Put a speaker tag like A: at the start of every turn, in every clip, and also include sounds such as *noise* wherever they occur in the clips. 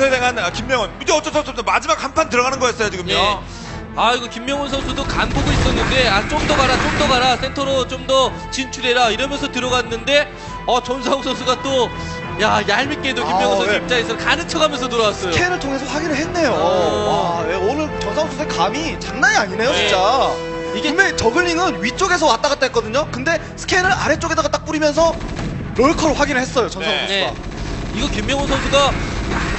A: 봉쇄에 당한 아, 김명훈. 이제 어쩔 수 없습니다. 마지막 한 판 들어가는 거였어요, 지금요.
B: 예. 아 이거 김명훈 선수도 간 보고 있었는데 아 좀 더 가라 좀 더 가라 센터로 좀 더 진출해라 이러면서 들어갔는데 어 전상욱 선수가 또 야 얄밉게도 김명훈
C: 아,
B: 선수
C: 예.
B: 입장에서 가는 척하면서 들어왔어요.
C: 스캔을 통해서 확인을 했네요.
B: 어.
C: 와, 예, 오늘 전상욱 선수의 감이 장난이 아니네요,
B: 네.
C: 진짜.
B: 이게-
C: 분명히 저글링은 위쪽에서 왔다 갔다 했거든요. 근데 스캔을 아래쪽에다가 딱 뿌리면서 롤컬을 확인을 했어요, 전상욱
A: 네.
C: 선수가.
B: 네. 이거 김명훈 선수가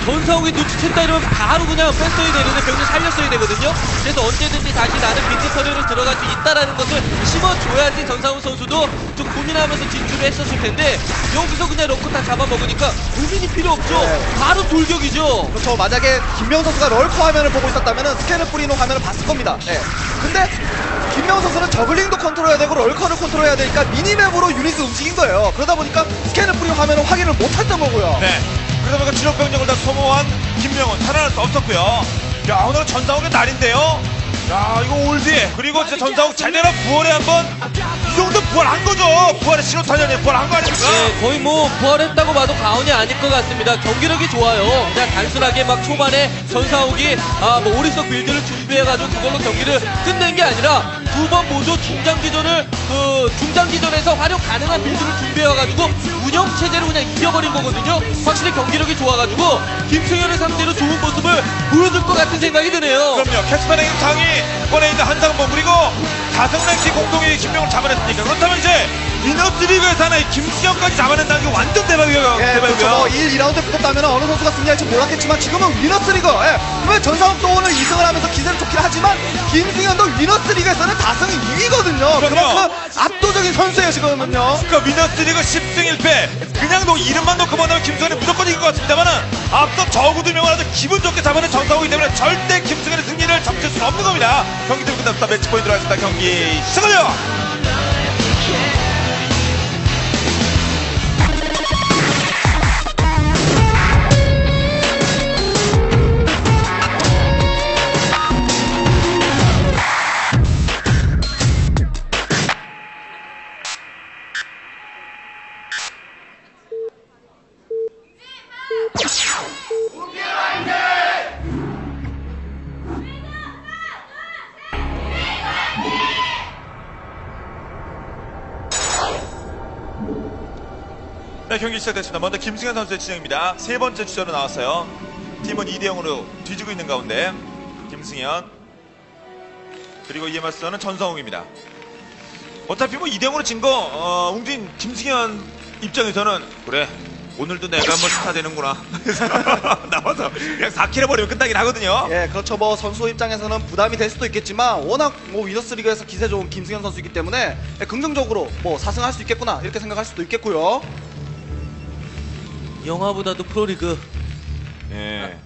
B: 전상욱이 눈치챘다 이러면 바로 그냥 뺐어야 되는데 병력 살렸어야 되거든요. 그래서 언제든지 다시 나는 빈집 터널로 들어갈 수 있다라는 것을 심어줘야지 전상욱 선수도 좀 고민하면서 진출을 했었을 텐데 여기서 그냥 럭커 다 잡아먹으니까 고민이 필요 없죠.
C: 네.
B: 바로 돌격이죠.
C: 그렇죠. 만약에 김명훈 선수가 럴커 화면을 보고 있었다면 스캔을 뿌리는 화면을 봤을 겁니다. 예. 근데 김명훈 선수는 저글링도 컨트롤해야 되고 럴커를 컨트롤해야 되니까 미니맵으로 유닛을 움직인 거예요. 그러다 보니까 스캔을 뿌리는 화면을 확인을 못했던 거고요.
A: 네. 그러다 보니까 주력 병력을 다 소모한 김명훈 살아날 수 없었고요. 야, 오늘은 전상욱의 날인데요. 야, 이거 올드에 그리고 진짜 전상욱 제대로 부활에 한번 이 정도 부활한 거죠. 부활의 신호탄이네 부활한 거 아닙니까?
B: 네, 거의 뭐 부활했다고 봐도 과언이 아닐 것 같습니다. 경기력이 좋아요. 그냥 단순하게 막 초반에 전사욱이 아, 뭐 오리석 빌드를 준비해가지고 그걸로 경기를 끝낸 게 아니라 두 번 모두 중장기전을 그 중장기전에서 활용 가능한 빌드를 준비해가지고 운영 체제로 그냥 이겨버린 거거든요. 확실히 경기력이 좋아가지고 김승현을 상대로 좋은 모습을 보여줄 것 같은 생각이 드네요.
A: 그럼요. 캐스파넥 강이 이번에 있는 한상봉 그리고 다성랭키 공동이 김명훈 잡아냈으니까. 그렇다면 이제 위너스 리그에서 하나 김수영까지 잡아낸다는 게 완전 대박이에요.
C: 예, 그렇죠.
A: 대박이고요.
C: 뭐 1, 2라운드 붙었다면 어느 선수가 승리할지 몰랐겠지만 지금은 위너스 리그. 예. 왜 전상욱도 오늘 2승을 하면서 기세를 좋긴 하지만 김승현도 위너스 리그에서는 다승이 2위거든요.
A: 그럼요.
C: 그만큼 압도적인 선수예요, 지금은요.
A: 그러니까 위너스 리그 10승 1패 그냥 너 이름만 놓고 보면 김승현이 무조건 이길 것 같습니다만은 앞서 저구 두 명을 아주 기분 좋게 잡아낸 전상우기 때문에 절대 김승현의 승리를 잡을 수는 없는 겁니다 경기 좀 끝났다 매치 포인트 들어가겠습니다 경기 시작하죠 경기 시작됐습니다. 먼저 김승현 선수의 진영입니다. 세 번째 주자로 나왔어요. 팀은 2대 0으로 뒤지고 있는 가운데 김승현 그리고 이에 맞서는 전성욱입니다. 어차피 뭐 2대 0으로 진거 어, 웅진 김승현 입장에서는 그래 오늘도 내가 한번 스타 되는구나. *laughs* 나와서 그냥 4킬 해버리면 끝나긴 하거든요.
C: 예, 그렇죠. 뭐 선수 입장에서는 부담이 될 수도 있겠지만 워낙 뭐 위너스 리그에서 기세 좋은 김승현 선수이기 때문에 예, 긍정적으로 뭐 4승 할 수 있겠구나 이렇게 생각할 수도 있겠고요.
B: 영화보다도 프로리그
A: 예.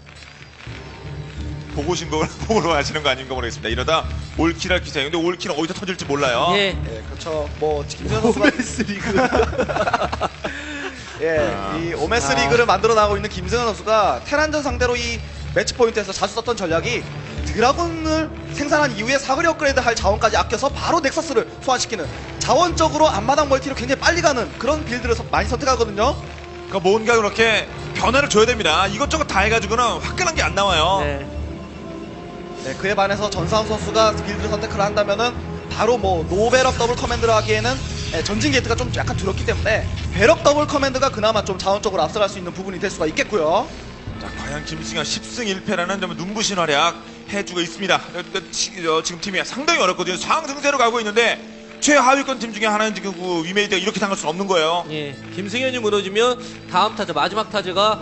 A: 보고 신곡을 보러 가시는 거 아닌가 모르겠습니다. 이러다 all kill할 기세. 근데 all kill은 어디서 터질지 몰라요.
B: 예.
C: 예, 그렇죠. 뭐 김승현 선수가 위너스 리그. *laughs* 예,
A: 아.
C: 이 위너스 리그를 만들어 나가고 있는 김승현 선수가 Terran전 상대로 이 매치 포인트에서 자주 썼던 전략이 Dragoon을 생산한 이후에 사거리 업그레이드 할 자원까지 아껴서 바로 Nexus를 소환시키는 자원적으로 앞마당 멀티로 굉장히 빨리 가는 그런 build를 서- 많이 선택하거든요.
A: 그러니까 뭔가 그렇게 변화를 줘야 됩니다. 이것저것 다 해가지고는 화끈한 게 안 나와요.
B: 네.
C: 네, 그에 반해서 전상욱 선수가 build 선택을 한다면은 바로 뭐 no barracks double command를 하기에는 예, 전진 게이트가 좀 약간 두렵기 때문에 barracks double command가 그나마 좀 자원적으로 앞서갈 수 있는 부분이 될 수가 있겠고요.
A: 자, 과연 김승현 10승 1패라는 좀 눈부신 활약 해주고 있습니다. 그러니까 지- 어, 지금 팀이 상당히 어렵거든요. 상승세로 가고 있는데 최하위권 팀 중에 하나는 지금 그 위메이드가 이렇게 당할 수는 없는 거예요.
B: 예, 김승현이 무너지면 다음 타자 마지막 타자가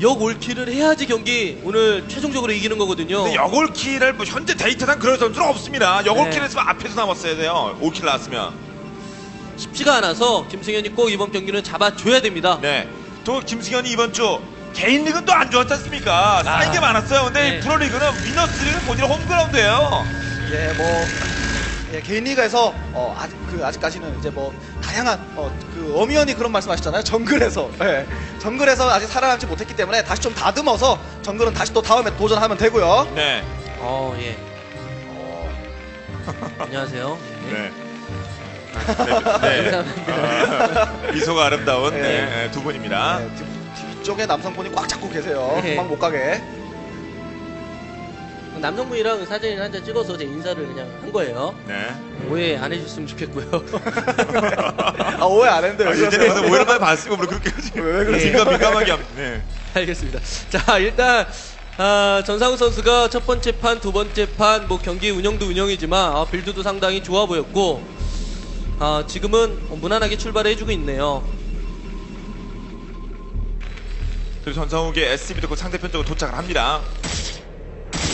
B: 역 all kill을 해야지 경기 오늘 최종적으로 이기는 거거든요.
A: 근데 역all kill을 뭐 현재 데이터상 그럴 선수는 없습니다. 역all kill
B: 네.
A: 했으면 앞에서 남았어야 돼요. all kill 나왔으면.
B: 쉽지가 않아서 김승현이 꼭 이번 경기는 잡아줘야 됩니다.
A: 네. 또 김승현이 이번 주 개인 리그는 또 안 좋았지 않습니까? 쌓인 게 많았어요. 근데
B: 네.
A: 이 프로리그는 위너스 리그는 본인의 홈그라운드예요.
C: 예, 뭐 예, 개인 리그에서 어, 아직 그 아직까지는 이제 뭐 다양한 어, 그 어미언이 그런 말씀하셨잖아요. 정글에서 예, 정글에서 아직 살아남지 못했기 때문에 다시 좀 다듬어서 정글은 다시 또 다음에 도전하면 되고요.
A: 네.
B: 어, 예. 안녕하세요. 예.
A: 네. 네. 네. 아, 미소가 아름다운
C: 네.
A: 네, 두 분입니다.
C: 네, 뒷- 뒤쪽에 남성분이 꽉 잡고 계세요.
B: 네.
C: 도망 못 가게.
B: 남성분이랑 사진 한장 찍어서 제 인사를 그냥 한 거예요.
A: 네.
B: 오해 안 해주셨으면 좋겠고요.
C: 아 오해 안 했는데
A: 아,
C: 왜
A: 예전에? 무슨 오해를 많이 봤으면 뭐 그렇게 하지.
C: 왜, 왜 그러세요?
A: 민감, 민감하게 합니다. 네.
B: 알겠습니다. 자, 일단 아, 전상우 선수가 첫 번째 판, 두 번째 판, 뭐 경기 운영도 운영이지만 아, 빌드도 상당히 좋아 보였고 아, 지금은 무난하게 출발해주고 있네요.
A: 그리고 전상욱의 SB도 그 상대편 쪽으로 도착을 합니다.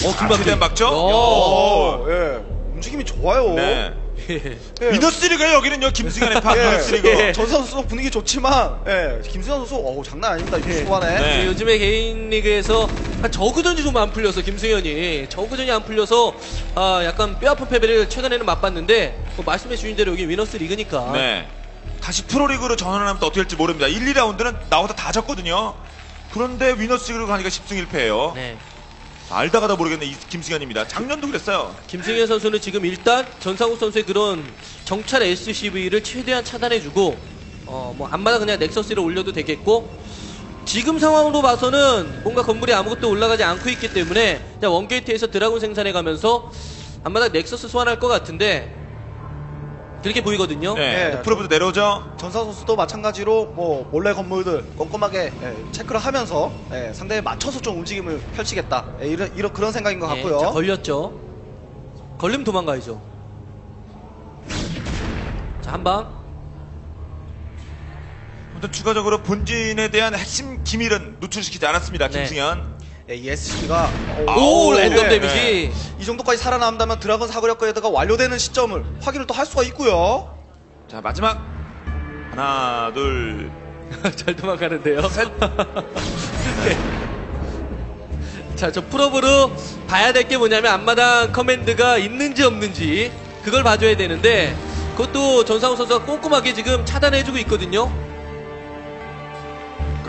B: 어,
A: 아, 최대한 막죠?
B: 오.
C: 어, 예. 움직임이 좋아요.
A: 네.
B: 예.
C: 예.
A: 위너스리그에 여기는요, 김승현의 파,
C: 예.
A: 위너스리그.
B: 예.
C: 전 선수 분위기 좋지만 예. 김승현 선수 어우 장난 아닙니다. 이번
B: 예.
C: 초반에.
A: 네.
B: 요즘에 개인 리그에서 한 저그전이 좀 안 풀려서 김승현이 저그전이 안 풀려서 아, 약간 뼈아픈 패배를 최근에는 맛봤는데 뭐 말씀해 주신 대로 여기 위너스 리그니까
A: 네. 다시 프로리그로 전환하면 또 어떻게 될지 모릅니다. 1, 2라운드는 나보다 다 졌거든요. 그런데 위너스리그로 가니까 10승 1패예요.
B: 네.
A: 알다 가다 모르겠네, 이 김승현입니다. 작년도 그랬어요.
B: 김승현 선수는 지금 일단 전상욱 선수의 그런 정찰 SCV를 최대한 차단해주고 어 뭐 안마다 그냥 넥서스를 올려도 되겠고 지금 상황으로 봐서는 뭔가 건물이 아무것도 올라가지 않고 있기 때문에 그냥 원게이트에서 드라군 생산해 가면서 안마다 넥서스 소환할 것 같은데 그렇게 보이거든요.
A: 네.
C: 예.
A: 프로부터 내려오죠.
C: 전사 선수도 마찬가지로 뭐 몰래 건물들 꼼꼼하게 예, 체크를 하면서 예, 상대에 맞춰서 좀 움직임을 펼치겠다. 예, 이런, 이런 그런 생각인 것
B: 네,
C: 같고요.
B: 자, 걸렸죠. 걸리면 도망가야죠. 자, 한 방.
A: 아무튼 추가적으로 본진에 대한 핵심 기밀은 노출시키지 않았습니다.
B: 네.
A: 김승현.
C: 예, 이 SCV가
B: 오, 랜덤
A: 네,
B: 데미지.
A: 네.
C: 이 정도까지 살아남다면 드라곤 사거리 업그레이드가 완료되는 시점을 확인을 또 할 수가 있고요.
A: 자, 마지막. 하나, 둘, *laughs*
B: 잘 도망가는데요.
A: 셋. *laughs*
B: 자, 저 프로브로 봐야 될 게 뭐냐면 앞마당 커맨드가 있는지 없는지 그걸 봐줘야 되는데 그것도 전상우 선수가 꼼꼼하게 지금 차단해주고 있거든요.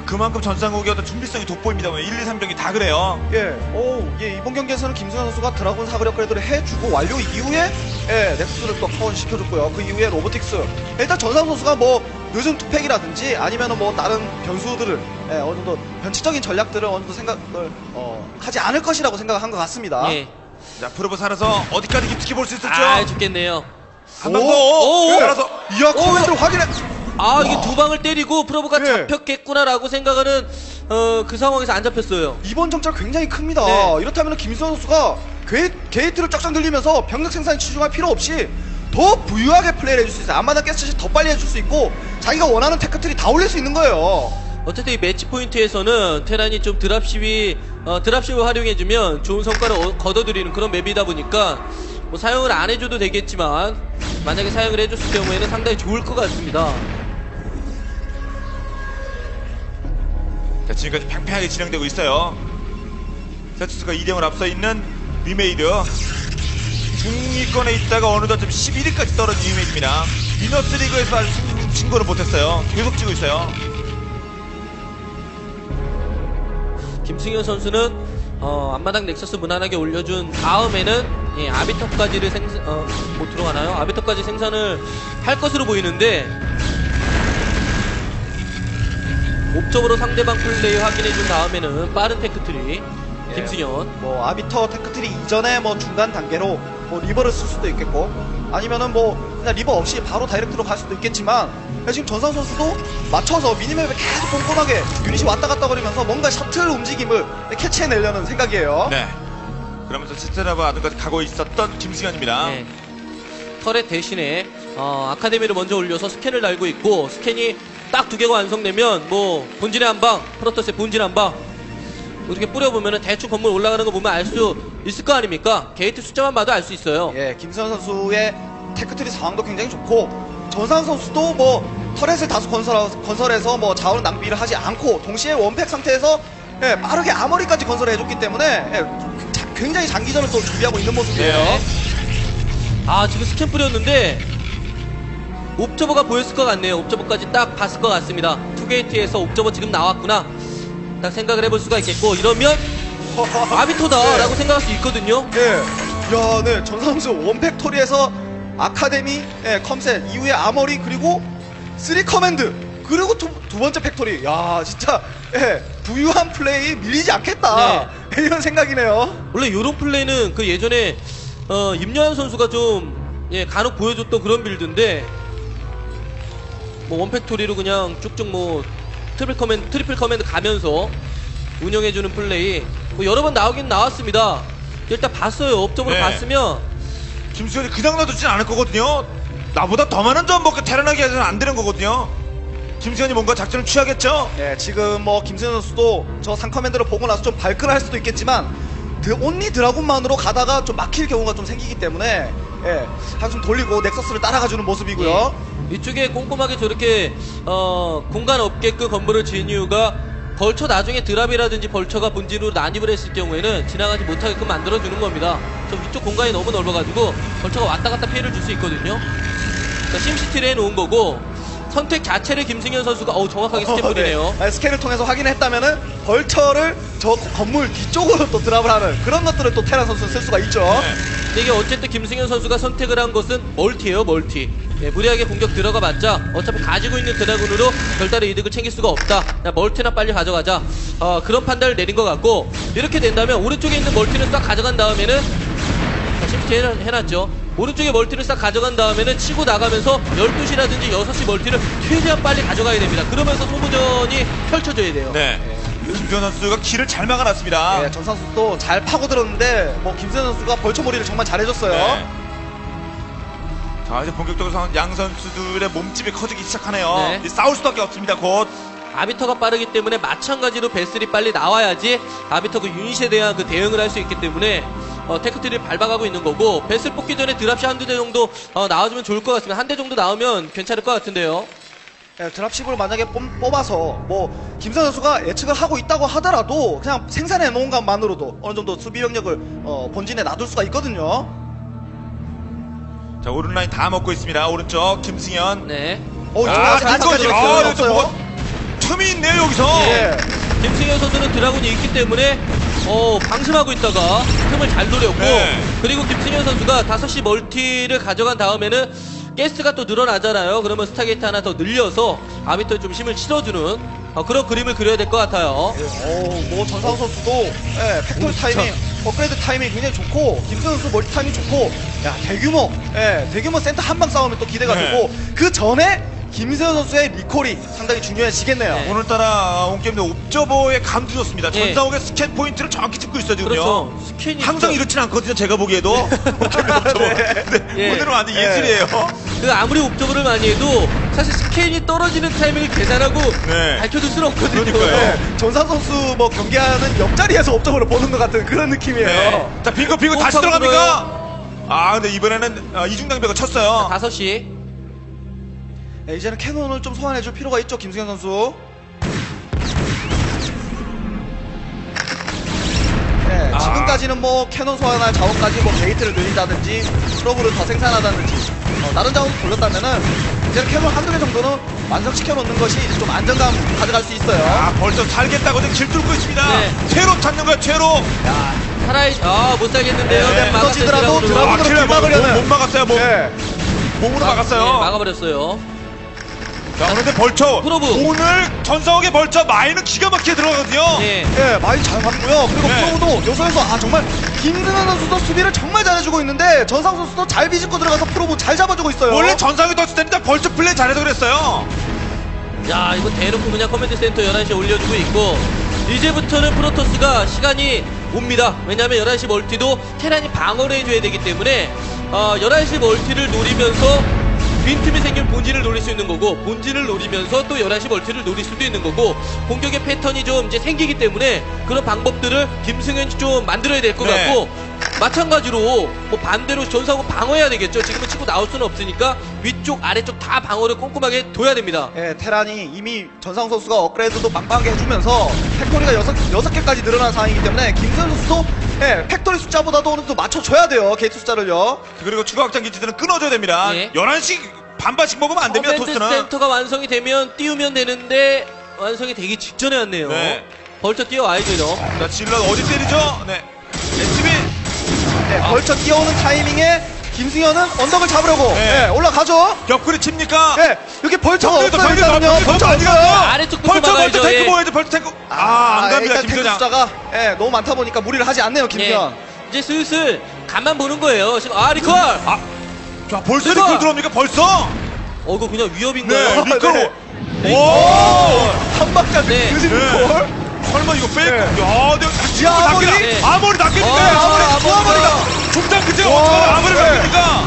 A: 그만큼 전상욱의 어떤 준비성이 돋보입니다. 1, 2, 3경기 다 그래요.
C: 예, 오, 예, 이번 경기에서는 김승현 선수가 Dragoon 사거리 업그레이드를 해주고 완료 이후에 예, Nexus를 또 파원 시켜줬고요. 그 이후에 Robotics. 일단 전상욱 선수가 뭐 요즘 two fac이라든지 아니면은 뭐 다른 변수들을 예, 어느 정도 변칙적인 전략들을 어느 정도 생각을 어, 하지 않을 것이라고 생각한 것 같습니다.
B: 예.
A: 자, Probe 살아서 어디까지 깊숙이 볼 수 있을지요?
B: 아, 죽겠네요.
A: 한방
C: 오,
A: 더.
B: 오, 오.
A: 살아서.
C: 이야, command를 확인해.
B: 아, 이게 두 방을 때리고 Probe가
C: 예.
B: 잡혔겠구나라고 생각하는 어, 그 상황에서 안 잡혔어요.
C: 이번 정찰 굉장히 큽니다.
B: 네.
C: 이렇다면 김승현 선수가 게이, 게이트를 쫙쫙 늘리면서 병력 생산에 치중할 필요 없이 더 부유하게 플레이를 해줄 수 있어요. 앞마당 가스시 더 빨리 해줄 수 있고 자기가 원하는 tech tree 다 올릴 수 있는 거예요.
B: 어쨌든 이 매치 포인트에서는 Terran이 좀 dropship이 어, dropship을 활용해주면 좋은 성과를 어- 거둬들이는 그런 맵이다 보니까 뭐 사용을 안 해줘도 되겠지만 만약에 사용을 해줬을 경우에는 상당히 좋을 것 같습니다.
A: 지금까지 팽팽하게 진행되고 있어요. 세트 스코어가 2대0을 앞서 있는 위메이드. 중위권에 있다가 어느덧 좀 11위까지 떨어진 위메이드입니다. 위너스 리그에서 아직 승- 신고를 못했어요. 계속 지고 있어요.
B: 김승현 선수는 어, 앞마당 Nexus 무난하게 올려준 다음에는 예, Arbiter까지를 생산 어, 못 들어가나요? Arbiter까지 생산을 할 것으로 보이는데 observer로 상대방 플레이 확인해 준 다음에는 빠른 tech tree 김승현
C: 뭐 Arbiter tech tree 이전에 뭐 중간 단계로 뭐 Reaver를 쓸 수도 있겠고 아니면은 뭐 그냥 Reaver 없이 바로 다이렉트로 갈 수도 있겠지만 지금 전상욱 선수도 맞춰서 minimap에 계속 꼼꼼하게 유닛이 왔다 갔다 거리면서 뭔가 셔틀 움직임을 캐치해내려는 생각이에요.
A: 네. 그러면서 스테라바 아들까지 가고 있었던 김승현입니다.
B: 네. turret 대신에 어, 아카데미를 먼저 올려서 스캔을 달고 있고 스캔이 딱 두 개가 완성되면 뭐 본진의 한방 프로토스의 본진 한방 이렇게 뿌려보면 대충 건물 올라가는 거 보면 알 수 있을 거 아닙니까? 게이트 숫자만 봐도 알 수 있어요.
C: 예, 김선 선수의 tech tree 상황도 굉장히 좋고 전상욱 선수도 뭐 turret을 다수 건설, 건설해서 뭐 자원 낭비를 하지 않고 동시에 원팩 상태에서 예, 빠르게 아머리까지 건설해 줬기 때문에 예, 자- 굉장히 장기전을 또 준비하고 있는 모습이에요.
B: 네. 아 지금 스캔 뿌렸는데 옵저버가 보였을 것 같네요. 옵저버까지 딱 봤을 것 같습니다. 투게이트에서 옵저버 지금 나왔구나. 딱 생각을 해볼 수가 있겠고 이러면 아비토다라고 생각할 수 있거든요.
C: 예. 야, 네. 전상 선수 원팩토리에서 아카데미, 예, comsat 이후에 armory 그리고 three command 그리고 두, 두 번째 factory. 야, 진짜 예, 부유한 플레이 밀리지 않겠다 *laughs* 이런 생각이네요.
B: 원래 이런 플레이는 그 예전에 어, 임요한 선수가 좀 예, 간혹 보여줬던 그런 build인데 뭐 one factory로 그냥 쭉쭉 뭐 triple command triple command 가면서 운영해주는 플레이 뭐 여러 번 나오긴 나왔습니다. 일단 봤어요. 업적으로
A: 네.
B: 봤으면
A: 김승현이 그냥 놔두진 않을 거거든요. 나보다 더 많은 점 먹고 테란하게 해서는 안 되는 거거든요. 김승현이 뭔가 작전을 취하겠죠?
C: 예, 지금 뭐 김승현 선수도 저 상커맨드를 보고 나서 좀 발끈할 수도 있겠지만 드, 온리 드라군만으로 가다가 좀 막힐 경우가 좀 생기기 때문에 예, 한숨 돌리고 넥서스를 따라가주는 모습이고요.
B: 예. 이쪽에 꼼꼼하게 저렇게 어, 공간 없게끔 건물을 지은 이유가 vulture 나중에 drop이라든지 vulture가 본진으로 난입을 했을 경우에는 지나가지 못하게끔 만들어주는 겁니다. 저 위쪽 공간이 너무 넓어가지고 vulture가 왔다 갔다 피해를 줄 수 있거든요. 자, 심시티를 해놓은 거고 선택 자체를 김승현 선수가 어 정확하게 스텝을이네요. *laughs*
C: 네. 아니, 스캔을 통해서 확인했다면은 vulture를 저 건물 뒤쪽으로 또 drop을 하는 그런 것들을 또 테란 선수는 쓸 수가 있죠.
A: 네.
B: 근데 이게 어쨌든 김승현 선수가 선택을 한 것은 멀티예요, 멀티. 예, 무리하게 공격 들어가 봤자 어차피 가지고 있는 dragoon으로 별다른 이득을 챙길 수가 없다. 야, 멀티나 빨리 가져가자. 어, 그런 판단을 내린 것 같고 이렇게 된다면 오른쪽에 있는 멀티는 딱 가져간 다음에는 해놔- 해놨죠. 오른쪽에 멀티를 싹 가져간 다음에는 치고 나가면서 12시라든지 6시 멀티를 최대한 빨리 가져가야 됩니다. 그러면서 소모전이 펼쳐져야 돼요.
A: 네. 김승현 선수가 길을 잘 막아놨습니다.
C: 예, 전 선수도 잘 파고들었는데 뭐 김승현 선수가 vulture몰이를 정말 잘해줬어요.
A: 네. 자 이제 본격적으로 상- 양 선수들의 몸집이 커지기 시작하네요.
B: 네.
A: 이제 싸울 수밖에 없습니다. 곧.
B: Arbiter가 빠르기 때문에 마찬가지로 vessel이 빨리 나와야지 Arbiter 그 유닛에 대한 그 대응을 할 수 있기 때문에 어, tech tree를 밟아가고 있는 거고 vessel 뽑기 전에 dropship 한두 대 정도 어, 나와주면 좋을 것 같습니다. 한 대 정도 나오면 괜찮을 것 같은데요.
C: 예, dropship을 만약에 뽑, 뽑아서 뭐 김선 선수가 예측을 하고 있다고 하더라도 그냥 생산해 놓은 것만으로도 어느 정도 수비 병력을 어, 본진에 놔둘 수가 있거든요.
A: 자 오른 라인 다 먹고 있습니다. 오른쪽 김승현.
B: 네.
C: 어,
A: 아,
C: 지금 아직
A: 간 거지.
C: 아직까지
A: 아. 여기서 뭐가 틈이 있네요 여기서.
C: 예.
B: 김승현 선수는 dragoon이 있기 때문에 어, 방심하고 있다가 틈을 잘 노렸고
A: 네.
B: 그리고 김승현 선수가 5시 멀티를 가져간 다음에는 가스가 또 늘어나잖아요. 그러면 Stargate 하나 더 늘려서 아비터에 좀 힘을 실어주는 어, 그런 그림을 그려야 될 것 같아요.
C: 어, 뭐 전상욱 선수도 예, factory 타이밍, 업그레이드 타이밍 굉장히 좋고 김선 선수 멀티 타이밍 좋고 야 대규모, 예, 대규모 센터 한방 싸움이 또 기대가
A: 네.
C: 되고 그 전에 김승현 선수의 리콜이 상당히 중요해지겠네요.
B: 네.
A: 오늘따라 온게임도 observer의 감도 좋습니다.
B: 예.
A: 전상욱의 스캔 포인트를 정확히 짚고 있어요 지금요.
B: 그렇죠. 스캔이
A: 항상
B: 진짜-
A: 이렇진 않거든요. 제가 보기에도. 네.
B: 예.
A: 오늘은 완전
C: 예.
A: 예술이에요.
B: 그 아무리 observer를 많이 해도 사실 스캔이 떨어지는 타이밍을 계산하고
A: 네.
B: 밝혀둘 수는 없거든요.
A: 그러니까요.
C: 예, 전상욱 선수 뭐 경기하는 옆자리에서 observer로 보는 것 같은 그런 느낌이에요.
A: 네. 자 빙고 빙고
B: 꼭
A: 다시 들어갑니까? 아 근데 이번에는 아, 이중당벽을 쳤어요.
B: 5시.
C: 네, 이제는 cannon을 좀 소환해줄 필요가 있죠, 김승현 선수. 네,
A: 아.
C: 지금까지는 뭐 cannon 소환할 자원까지 뭐 게이트를 늘린다든지 probe를 더 생산하다든지 어, 다른 자원 돌렸다면은 이제는 cannon 한두 개 정도는 완성시켜 놓는 것이 좀 안정감 가져갈 수 있어요.
A: 아 벌써 살겠다고 지금 길 뚫고 있습니다.
B: 네.
A: 퇴로 찾는 거야 퇴로.
B: 살아있, 아, 못 살겠는데요.
C: 네,
B: 막았어요,
C: 부서지더라도
B: dragoon으로.
A: 아, 킬러 못,
C: 막으려는.
A: 못, 못 막았어요. 몸,
C: 네.
A: 몸으로
B: 막-
A: 막았어요.
B: 네, 막아버렸어요.
A: 자 그런데
B: vulture probe.
A: 오늘 전상욱의 vulture mine은 기가 막히게 들어가거든요.
B: 네.
C: 예, 많이 잘 봤고요. 그리고
A: 네.
C: probe도 요소에서 아 정말 김승현 선수도 수비를 정말 잘해주고 있는데 전상욱 선수도 잘 비집고 들어가서 probe 잘 잡아주고 있어요.
A: 원래 전상욱이 떴을 때는 vulture 플레이 잘해서 그랬어요.
B: 야, 이거 대놓고 그냥 command center 11시에 올려주고 있고, 이제부터는 프로토스가 시간이 옵니다. 왜냐면 11시 멀티도 테란이 방어를 해줘야 되기 때문에, 어, 11시 멀티를 노리면서 빈틈이 생긴 본진을 노릴 수 있는 거고, 본진을 노리면서 또 11시 멀티를 노릴 수도 있는 거고, 공격의 패턴이 좀 이제 생기기 때문에 그런 방법들을 김승현이 좀 만들어야 될 것
A: 네.
B: 같고, 마찬가지로 뭐 반대로 전상욱도 방어해야 되겠죠. 지금은 치고 나올 수는 없으니까 위쪽 아래쪽 다 방어를 꼼꼼하게 둬야 됩니다.
C: 예, 테란이 이미 전상욱 선수가 업그레이드도 빵빵하게 해주면서 factory가 여섯 여섯 개까지 늘어난 상황이기 때문에 김승현 선수도 예, factory 숫자보다도 어느 정도 맞춰줘야 돼요. 게이트 숫자를요.
A: 그리고 추가 확장 기지들은 끊어줘야 됩니다.
B: 예.
A: 11시 반반씩 먹으면 안 됩니다.
B: command
A: 토스는.
B: 센터가 완성이 되면 띄우면 되는데 완성이 되기 직전에 왔네요.
A: 네.
B: vulture 뛰어와야죠.
A: 자 zealot 어디 때리죠? 네. SCV
C: 네, vulture 뛰어오는 타이밍에 김승현은 언덕을 잡으려고
A: 네.
C: 예, 올라가죠.
A: 옆구리 칩니까?
C: 예, 여기 벌쳐가 없어요. 벌쳐
A: 많이
C: 없어요.
A: 가요.
B: 아래쪽부터
A: 벌쳐
B: 막아야
A: 벌써 탱크
B: 예.
A: 모여야지 벌써 탱크 아 안 갑니다
C: 일단 탱크
A: 김선영
C: 숫자가 예, 너무 많다 보니까 무리를 하지 않네요
B: 예.
C: 김승현.
B: 이제 슬슬 간만 보는 거예요. 지금 아 리콜.
A: 아 자, 벌써
B: 리콜!
A: 리콜 들어옵니까 벌써
B: 어 이거 그냥
A: 네
B: 위협인가요?
A: 리콜
C: 네. 오한 박자
B: 네.
C: 늦은
A: 네.
C: 골.
A: 설마 이거 빼고
C: 네.
A: 야 내가 지금
B: 네.
A: 아무리 낚이니까
B: 어,
A: 아무리
B: 아무리,
A: 중장 그제가
C: 와,
A: 어떡하나 아무리
C: 네.
A: 낚이니까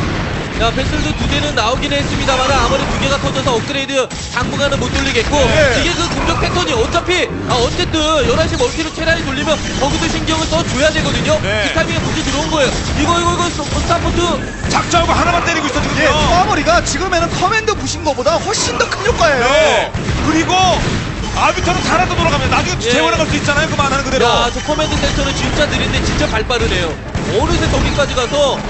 B: 야 배슬도 두 대는 나오긴 했습니다만 아무리 두 개가 터져서 업그레이드 당분간은 못 돌리겠고
C: 네.
B: 이게 그 공격 패턴이 어차피 아, 어쨌든 11시 멀티로 테란이 돌리면 거기도 신경을 써줘야 되거든요.
A: 네.
B: 이 타이밍에 문제 들어온 거예요. 이거 이거 이거 스- 스타포트
A: 작정하고 하나만 때리고 있어
C: 예,
A: 지금요
C: 파머리가 지금에는 커맨드 부신 것보다 훨씬 더 큰 효과예요.
A: 네 그리고 아비터는 살아도 돌아가면 나중에
B: 예.
A: 재활할 수 있잖아요 그 만하는 그대로
B: 야, 저 커맨드 센터는 진짜 느린데 진짜 발 빠르네요. 어느새 저기까지 가서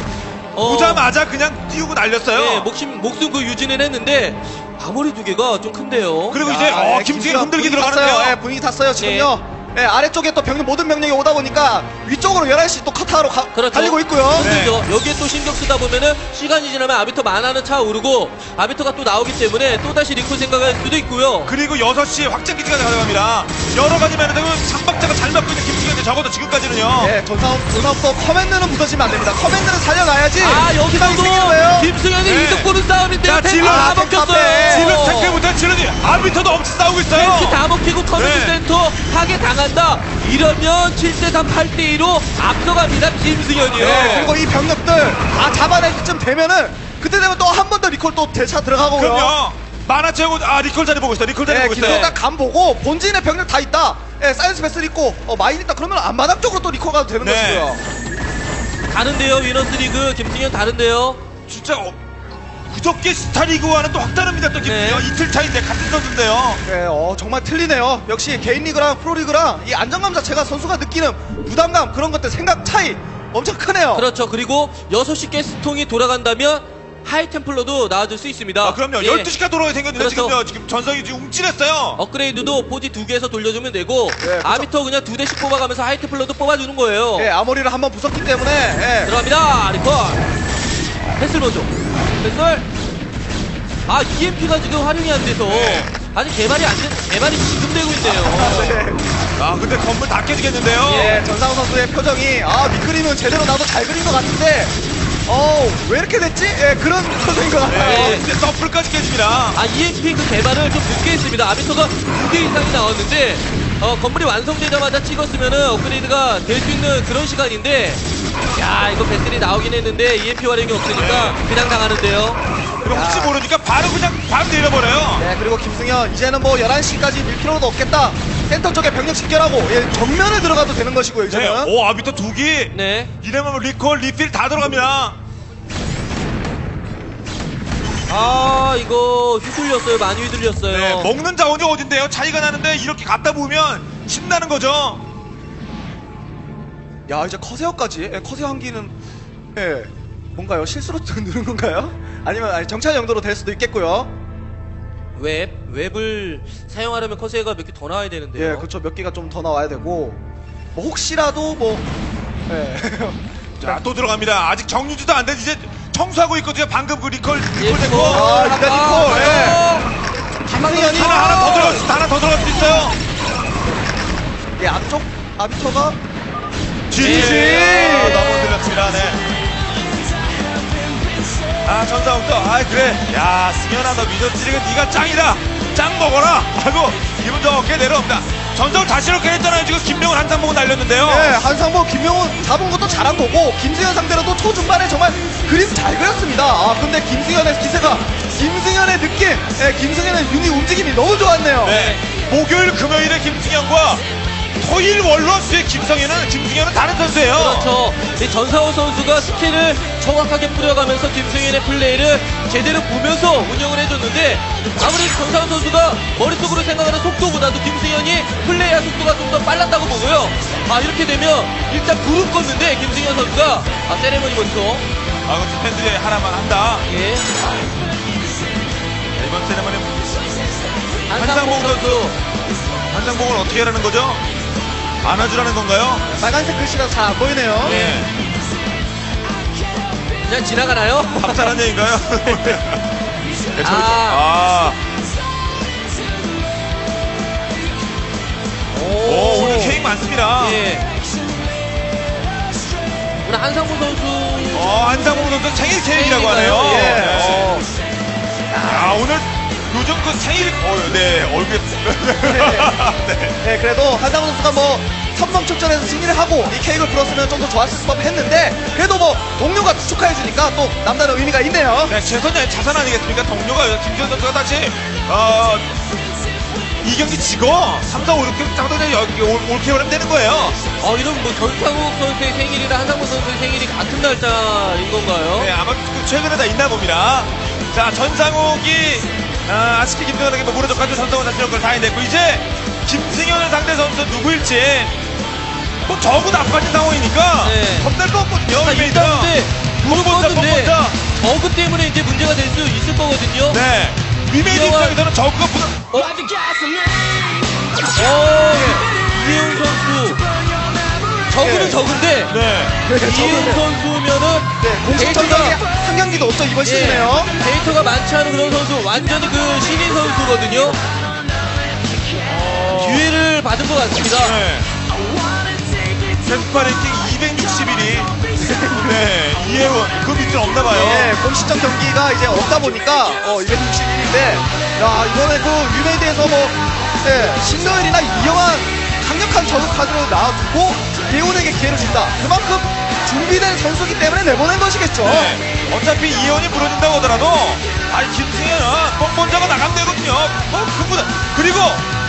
B: 어,
A: 오자마자 그냥 띄우고 날렸어요
B: 네, 목숨 목숨 그 유지는 했는데 아무리 두 개가 좀 큰데요.
A: 그리고
C: 야,
A: 이제 어,
C: 예,
A: 김승현 흔들기
C: 분위기 탔어요.
A: 들어가는데요
C: 예, 분위기 탔어요 지금요. 예, 아래쪽에 또 병력 모든 병력이 오다 보니까 위쪽으로 11시 또 커타로 가,
B: 그렇죠.
C: 달리고 있고요.
A: 네.
B: 힘들죠. 여기에 또 신경 쓰다 보면은 시간이 지나면 아비터 만화는 차 오르고 아비터가 또 나오기 때문에 또 다시 리콜 생각할 수도 있고요.
A: 그리고 6시 확장 기지가 가져갑니다 여러 가지 면에서 삼박자가 잘 맞고 있는 김승현인데 적어도 지금까지는요
C: 예, 전상욱, 전상욱도 command는 무너지면 안 됩니다. command는 살려놔야지.
B: 아 여기서도. 김승현이
A: 네.
B: 이득 보는 싸움인데요.
A: zealot.
B: 다 먹혔어요.
A: 지금 탱크부터 치르니 아비터도 없이 싸우고 있어요
B: 탱크 다 먹히고 command
A: 네.
B: 센터 파괴 당 한다. 이러면 7대3 8대2로 앞서갑니다. 김승현이요.
C: 네, 그리고 이 병력들 다 잡아낼 때쯤 되면은 그때 되면 또 한 번 더 리콜 또 대차 들어가고요.
A: 그럼요 mana 채우고 아 리콜 자리 보고 있어 리콜 자리
C: 네,
A: 보고 있어요
C: 김성딱 감 보고 본진의 병력 다 있다. 예, science vessel 있고 어, mine 있다. 그러면 앞마당 쪽으로 또 리콜 가도 되는
A: 네.
C: 것이고요.
B: 다른데요. 위너스 리그 김승현 다른데요.
A: 진짜 어, 그저께 스타리그와는 또 확 다릅니다 또 김승현
B: 네.
A: 이틀 차인데 같은 선수인데요
C: 네, 어, 정말 틀리네요. 역시 개인 리그랑 프로 리그랑 이 안정감 자체가 선수가 느끼는 부담감 그런 것들 생각 차이 엄청 크네요.
B: 그렇죠. 그리고 6시 가스통이 돌아간다면 하이템플러도 나와줄 수 있습니다.
A: 아 그럼요
B: 예.
A: 12시가 돌아가야 생겼는데
B: 그렇죠.
A: 지금요 지금 전성이 지금 움찔했어요
B: 업그레이드도 포지 두 개에서 돌려주면 되고
C: 예, 그렇죠.
B: 아비터 그냥 두 대씩 뽑아가면서 하이템플러도 뽑아주는 거예요.
C: 예, 아모리를 한번 부쉈기 때문에 예.
B: 들어갑니다. 리콜. 패슬 먼저. 패슬. 아 EMP가 지금 활용이 안 돼서
A: 네.
B: 아직 개발이 안 된, 개발이 지금 되고 있네요.
C: 네.
A: 아 근데 건물 다 깨지겠는데요
C: 예, 전상우 선수의 표정이 아 밑그림은 제대로 나도 잘 그린 것 같은데 어 왜 이렇게 됐지? 예, 그런 *laughs* 표정인 것 같아요.
A: 네, 이제 더블까지 깨집니다
B: 아 EMP 그 개발을 좀 늦게 했습니다. arbiter가 두개 이상이 나왔는데 어, 건물이 완성되자마자 찍었으면은 업그레이드가 될 수 있는 그런 시간인데 야 이거 vessel이 나오긴 했는데 EMP 활용이 없으니까
A: 네.
B: 그냥 당하는데요.
A: 그리고 혹시
C: 야.
A: 모르니까 바로 그냥 바로 내려버려요
C: 네, 그리고 김승현 이제는 뭐 11시까지 밀 필요도 없겠다. 센터 쪽에 병력 집결하고 예, 정면에 들어가도 되는 것이고요,
A: 네,
C: 이제는.
A: 오 arbiter 두 기
B: 네.
A: 이러면 리콜 리필 다 들어갑니다
B: 아 이거 휘둘렸어요. 많이 휘둘렸어요.
A: 네, 먹는 자원이 어딘데요 차이가 나는데 이렇게 갖다 보면 신나는 거죠
C: 야, 이제 corsair까지. 예, corsair 한 기는 예. 뭔가요? 실수로 *laughs* 누른 건가요? 아니면 아니, 정찰 용도로 될 수도 있겠고요.
B: 웹 웹을 사용하려면 corsair가 몇 개 더 나와야 되는데요.
C: 예, 그렇죠. 몇 개가 좀 더 나와야 되고 뭐 혹시라도 뭐 예. *laughs*
A: 자 또 들어갑니다 아직 정유지도 안 돼 이제 청소하고 있거든요. 방금 그 리콜 리콜 됐고
B: 예,
C: 아, 일단 리콜,
B: 예.
C: 김승현이
A: 하나 하나 더 들어갈 수 하나 더 들어갈 수 있어요.
C: 예, 앞쪽 아비터가
A: 지지
B: 네.
A: 너무 들렸습니다. 네. 아 전사욱도. 아 그래. 야 승현아 너 믿어지리고 네가 짱이다. 짱 먹어라. 하고 기분 좋게 내려옵니다 전상욱 다시 이렇게 했잖아요 지금 김명훈 한상 보고 날렸는데요
C: 예, 한상보 김명훈 잡은 것도 잘한 거고 김승현 상대로도 초중반에 정말 그림 잘 그렸습니다. 아, 근데 김승현의 기세가 김승현의 느낌, 예, 김승현의 유닛 움직임이 너무 좋았네요.
A: 네. 목요일 금요일에 김승현과 토일 위너스의 김승현은 김승현은 다른 선수예요.
B: 그렇죠. 이 전상욱 선수가 스킬을 정확하게 뿌려가면서 김승현의 플레이를 제대로 보면서 운영을 해줬는데 아무리 전사호 선수가 머릿속으로 생각하는 속도보다도 김승현이 플레이할 속도가 좀 더 빨랐다고 보고요. 아 이렇게 되면 일단 불은 껐는데 김승현 선수가. 아 세레머니 먼저.
A: 아 그럼 팬들이 하나만 한다.
B: 예.
A: 자, 이번 세레머니.
B: 한상봉
A: 한상봉
B: 선수.
A: 한상봉을 어떻게 하라는 거죠? 안아주라는 건가요?
C: 빨간색 글씨가 잘안 보이네요.
A: 네.
B: 그냥 지나가나요?
A: 박살한 얘기인가요? *laughs* 네, 저기,
B: 아.
A: 아. 있습니다.
B: 예. 오늘 한상무 선수
A: 어, 한상무 선수 생일 케이크라고 하네요.
C: 예.
A: 네.
C: 어,
A: 아, 오늘 요즘 그 생일, 어, 네, 얼굴에. *laughs* 네.
C: 네, 그래도 한상훈 선수가 뭐 선망촉전에서 승리를 하고 이 케이크를 불었으면 좀 더 좋았을 법 했는데 그래도 뭐 동료가 축하해 주니까 또 남다른 의미가 있네요.
A: 네, 최선의 자산 아니겠습니까? 동료가 김지현 선수가 다시, 어, 이 경기 지고 3, 4, 5, 6경 장도전 여기 올, 올케 오면 되는 거예요.
B: 어 이런 뭐 전상욱 선수의 생일이랑 한상무 선수의 생일이 같은 날짜인 건가요?
A: 네, 아마 그 최근에 다 있나 봅니다. 자, 전상욱이, 아, 아쉽게 김승현에게 뭐 무너져가지고 전상욱 다시 연걸 다 해냈고, 이제 김승현의 상대 선수 누구일지, 뭐 저구 나빠진 상황이니까,
B: 네.
A: 겁날 거 없거든요.
B: 자,
A: 이메이저.
B: 일단 근데
A: 못 본다, 못
B: 근데
A: 본다.
B: 저그 때문에 이제 문제가 될 수 있을 거거든요.
A: 네. 위메이드 입장에서는 저그가 무슨,
B: 어? 어, 이예훈 선수. 저그는
C: 예.
B: 저근데
A: 네.
B: 이예훈 선수면은
C: 네, 공식 전적이 한 경기도 없죠 이번 시즌에요.
B: 예, 데이터가 많지 않은 그런 선수 완전히 그 신인 선수거든요. 기회를 받은 것 같습니다.
A: 네. 케스파 랭킹 261위. 네. 이예훈. 그 밑에 없나 봐요.
C: 예, 공식전 경기가 이제 없다 보니까 어, 261인데 야 이번에 그 위메이드에서 뭐 예, 신노열이나 이영환 강력한 저그 카드로 놔두고 이예훈에게 기회를 준다. 그만큼 준비된 선수기 때문에 내보낸 것이겠죠.
A: 네. 어차피 이예훈이 무너진다고 하더라도 아니 김승현은 뽕본자가 나가면 되거든요. 뭐 그보다 그리고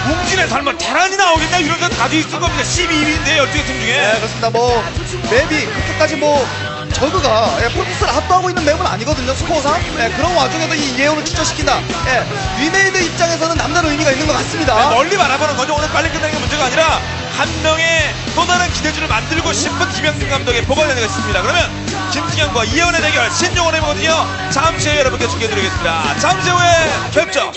A: 웅진에 설마 테란이 나오겠냐 이런 건 가지고 있을 겁니다. 12위인데 12개 팀 중에.
C: 네, 그렇습니다. 뭐 맵이 그렇게까지 뭐 저그가 예, 프로토스를 압도하고 있는 맵은 아니거든요. 스코어상. 예, 그런 와중에도 이예훈을 출전시킨다. 예, 위메이드 입장에서는 남다른 의미가 있는 것 같습니다.
A: 네, 멀리 바라보는 거죠. 오늘 빨리 끝나는 게 문제가 아니라 한 명의 또 다른 기대주를 만들고 싶은 김영준 감독의 복안이 되겠습니다. 그러면 김승현과 이예훈의 대결 신종원의 거든요 잠시 후에 여러분께 중계드리겠습니다. 잠시 후에 뵙죠.